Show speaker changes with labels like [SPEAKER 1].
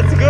[SPEAKER 1] let's go.